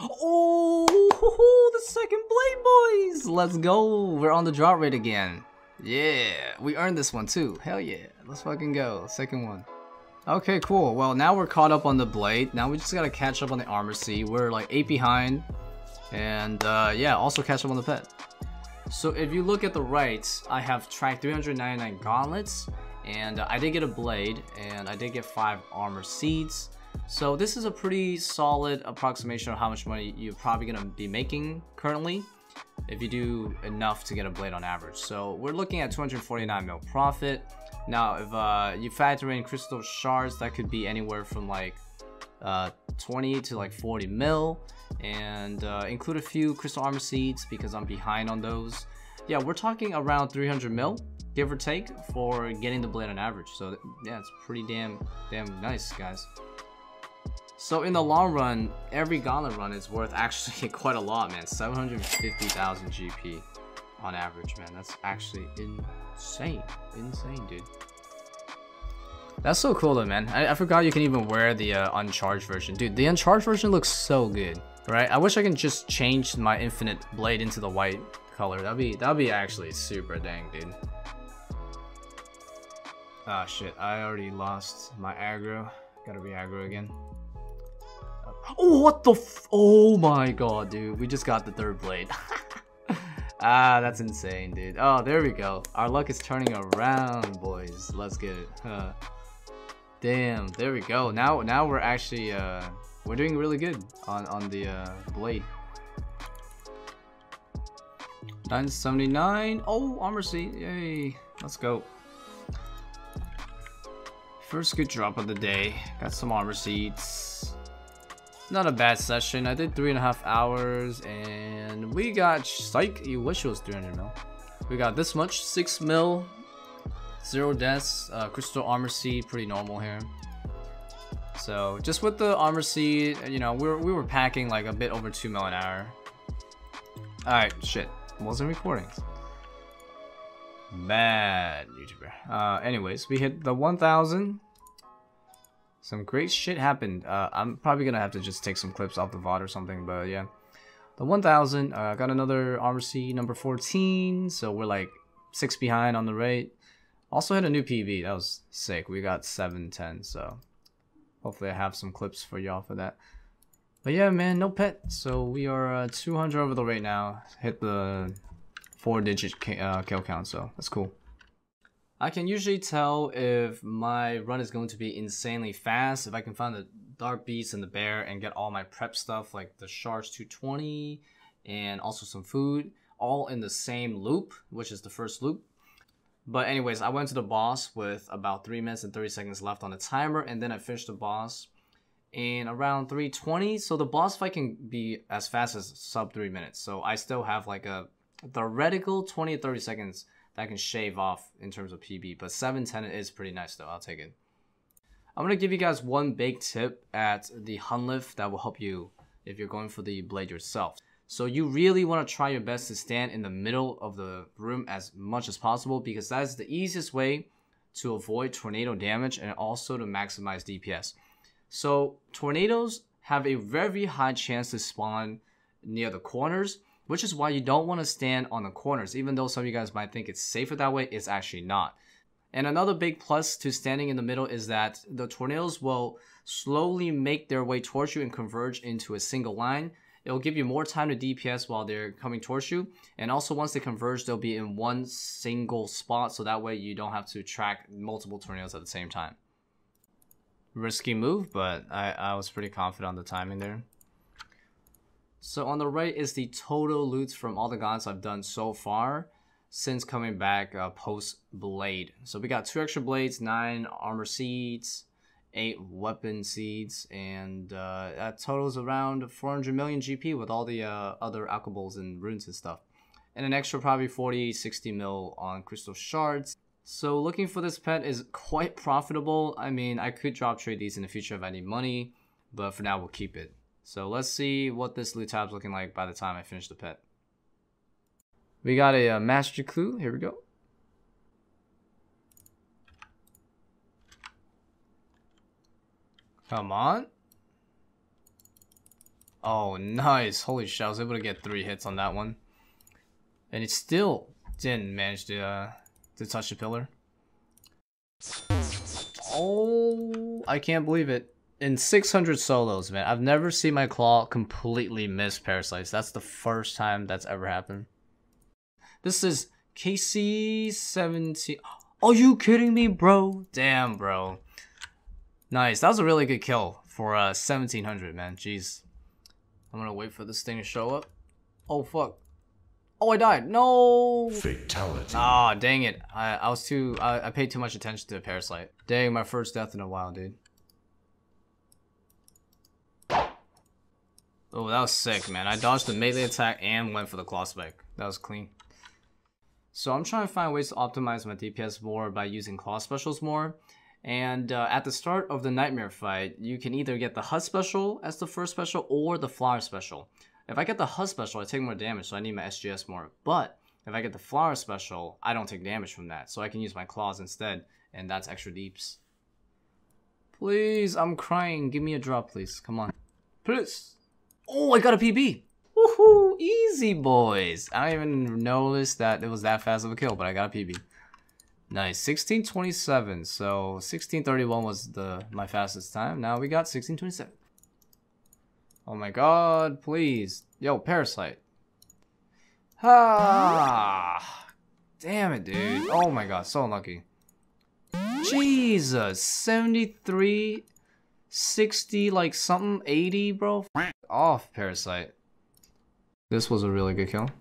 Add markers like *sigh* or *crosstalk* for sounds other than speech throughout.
Oh, the second blade, boys! Let's go. We're on the drop rate again. Yeah, we earned this one too. Hell yeah. Let's fucking go. Second one. Okay, cool. Well, now we're caught up on the blade. Now we just gotta catch up on the armor seed. We're like 8 behind. And uh, yeah, also catch up on the pet. So if you look at the right, I have tracked 399 gauntlets. And I did get a blade. And I did get 5 armor seeds. So this is a pretty solid approximation of how much money you're probably to be making currently if you do enough to get a blade on average. So we're looking at 249 mil profit. Now, if uh, you factor in crystal shards, that could be anywhere from like uh, 20 to like 40 mil and uh, include a few crystal armor seeds because I'm behind on those. Yeah, we're talking around 300 mil, give or take, for getting the blade on average. So yeah, it's pretty damn, damn nice, guys. So in the long run, every gauntlet run is worth actually *laughs* quite a lot, man. 750,000 GP on average, man. That's actually insane. Insane, dude. That's so cool though, man. I, I forgot you can even wear the uh, uncharged version. Dude, the uncharged version looks so good, right? I wish I can just change my infinite blade into the white color. That'd be, that'd be actually super dang, dude. Ah, shit. I already lost my aggro. Gotta be aggro again. Oh, what the Oh my god, dude. We just got the third blade. *laughs* ah, that's insane, dude. Oh, there we go. Our luck is turning around, boys. Let's get it. Uh, damn, there we go. Now now we're actually uh we're doing really good on on the uh, blade. 979. Oh, armor seed. Yay. Let's go. First good drop of the day. Got some armor seeds. Not a bad session. I did three and a half hours and we got psych. You wish it was 300 mil. We got this much, six mil, zero deaths, uh, crystal armor seed, pretty normal here. So just with the armor seed, you know, we were, we were packing like a bit over two mil an hour. All right, shit, wasn't recording. Bad YouTuber. Uh, anyways, we hit the 1,000 some great shit happened. Uh, I'm probably gonna have to just take some clips off the VOD or something, but yeah. The 1000, uh, got another armor seed number 14, so we're like 6 behind on the rate. Also had a new PB, that was sick. We got 710, so hopefully I have some clips for y'all for that. But yeah, man, no pet. So we are uh, 200 over the rate now. Hit the 4 digit uh, kill count, so that's cool. I can usually tell if my run is going to be insanely fast if I can find the Dark Beast and the Bear and get all my prep stuff like the Shards 220 and also some food all in the same loop, which is the first loop. But anyways, I went to the boss with about 3 minutes and 30 seconds left on the timer and then I finished the boss in around 320. So the boss fight can be as fast as sub 3 minutes. So I still have like a theoretical 20 to 30 seconds that can shave off in terms of PB. But 710 is pretty nice though. I'll take it. I'm gonna give you guys one big tip at the Hunllef that will help you if you're going for the blade yourself. So you really want to try your best to stand in the middle of the room as much as possible because that is the easiest way to avoid tornado damage and also to maximize DPS. So tornadoes have a very high chance to spawn near the corners which is why you don't want to stand on the corners. Even though some of you guys might think it's safer that way, it's actually not. And another big plus to standing in the middle is that the tornadoes will slowly make their way towards you and converge into a single line. It'll give you more time to DPS while they're coming towards you. And also once they converge, they'll be in one single spot. So that way you don't have to track multiple tornadoes at the same time. Risky move, but I, I was pretty confident on the timing there. So on the right is the total loot from all the guns I've done so far since coming back uh, post blade. So we got two extra blades, nine armor seeds, eight weapon seeds, and uh, that totals around 400 million GP with all the uh, other alchemies and runes and stuff. And an extra probably 40, 60 mil on crystal shards. So looking for this pet is quite profitable. I mean, I could drop trade these in the future if I need money, but for now we'll keep it. So let's see what this loot tab's looking like by the time I finish the pet. We got a, a uh, master clue. Here we go. Come on. Oh, nice. Holy shit, I was able to get three hits on that one. And it still didn't manage to, uh, to touch the pillar. Oh, I can't believe it. In 600 solos, man, I've never seen my claw completely miss parasites. That's the first time that's ever happened. This is KC17. Are you kidding me, bro? Damn, bro. Nice. That was a really good kill for uh, 1700, man. Jeez. I'm gonna wait for this thing to show up. Oh, fuck. Oh, I died. No. Fatality. Ah, oh, dang it. I, I was too, I, I paid too much attention to the parasite. Dang, my first death in a while, dude. Oh, that was sick, man. I dodged the melee attack and went for the claw spike. That was clean. So I'm trying to find ways to optimize my DPS more by using claw specials more. And uh, at the start of the Nightmare fight, you can either get the Husk special as the first special or the Flower special. If I get the Husk special, I take more damage, so I need my SGS more. But if I get the Flower special, I don't take damage from that, so I can use my claws instead, and that's extra deeps. Please, I'm crying. Give me a drop, please. Come on. Please. Oh, I got a PB. Woohoo! Easy, boys. I don't even notice that it was that fast of a kill, but I got a PB. Nice, 1627. So 1631 was the my fastest time. Now we got 1627. Oh my god, please. Yo, Parasite. Ah! Damn it, dude. Oh my god, so unlucky. Jesus, 73, 60, like something, 80, bro. Off, Parasite. This was a really good kill. *gasps*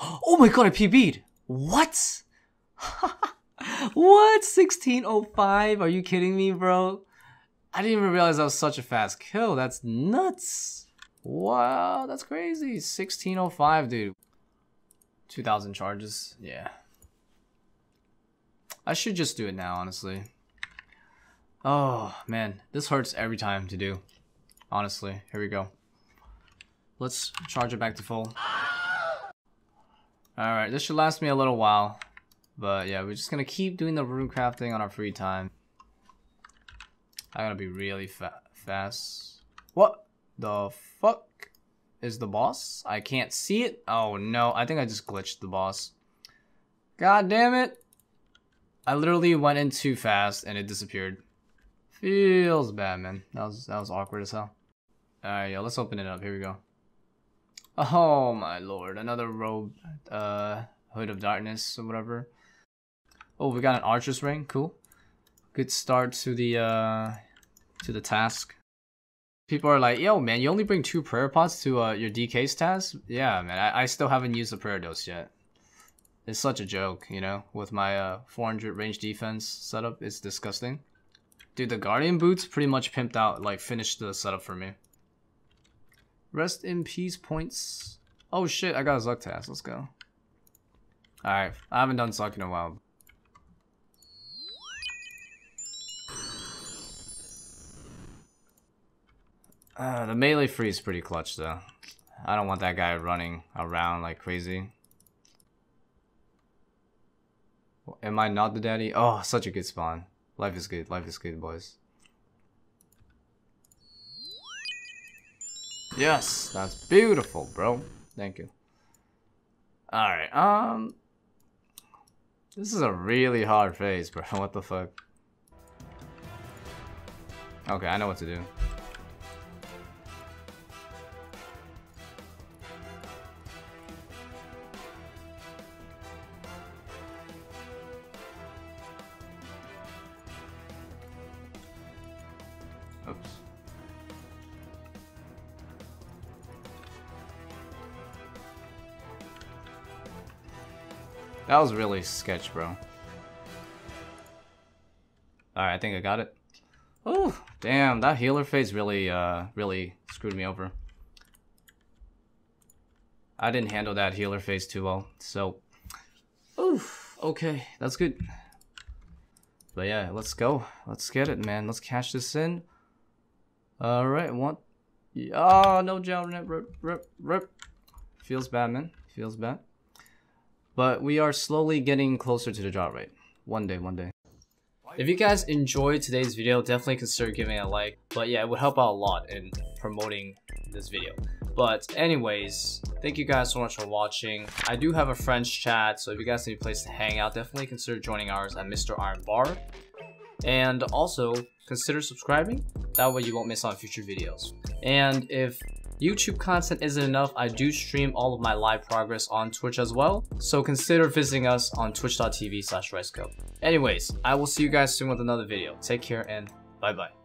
Oh my god, I PB'd. What? *laughs* what? 1605? Are you kidding me, bro? I didn't even realize that was such a fast kill. That's nuts. Wow, that's crazy. 1605, dude. 2000 charges. Yeah. I should just do it now, honestly. Oh, man. This hurts every time to do. Honestly. Here we go. Let's charge it back to full. Alright, this should last me a little while. But yeah, we're just gonna keep doing the rune crafting on our free time. I gotta be really fa fast. What the fuck is the boss? I can't see it. Oh no, I think I just glitched the boss. God damn it. I literally went in too fast and it disappeared. Feels bad, man. That was that was awkward as hell. Alright, yo, let's open it up. Here we go. Oh my lord, another robe, uh, hood of darkness or whatever. Oh, we got an archer's ring. Cool. Good start to the uh to the task. People are like, yo, man, you only bring two prayer pots to uh, your DK's task? Yeah, man, I, I still haven't used the prayer dose yet. It's such a joke, you know, with my uh, 400 range defense setup. It's disgusting. Dude, the Guardian boots pretty much pimped out, like, finished the setup for me. Rest in peace points. Oh shit, I got a Zuk task. Let's go. Alright, I haven't done Zuk in a while. Uh, the melee free is pretty clutch though. I don't want that guy running around like crazy. Am I not the daddy? Oh, such a good spawn. Life is good. Life is good, boys. Yes, that's beautiful, bro. Thank you. Alright, um... This is a really hard phase, bro. *laughs* What the fuck? Okay, I know what to do. That was really sketch, bro. Alright, I think I got it. Oh, damn, that healer phase really, uh, really screwed me over. I didn't handle that healer phase too well, so... Oof, okay, that's good. But yeah, let's go. Let's get it, man. Let's cash this in. Alright, what? Oh, no gel rip, rip, rip. Feels bad, man. Feels bad. But we are slowly getting closer to the drop rate. One day, one day. If you guys enjoyed today's video, definitely consider giving it a like. But yeah, it would help out a lot in promoting this video. But anyways, thank you guys so much for watching. I do have a Friends chat, so if you guys need a place to hang out, definitely consider joining ours at Mr. Iron Bar. And also, consider subscribing. That way you won't miss out on future videos. And if YouTube content isn't enough, I do stream all of my live progress on Twitch as well, so consider visiting us on twitch.tv slash Anyways, I will see you guys soon with another video. Take care and bye bye.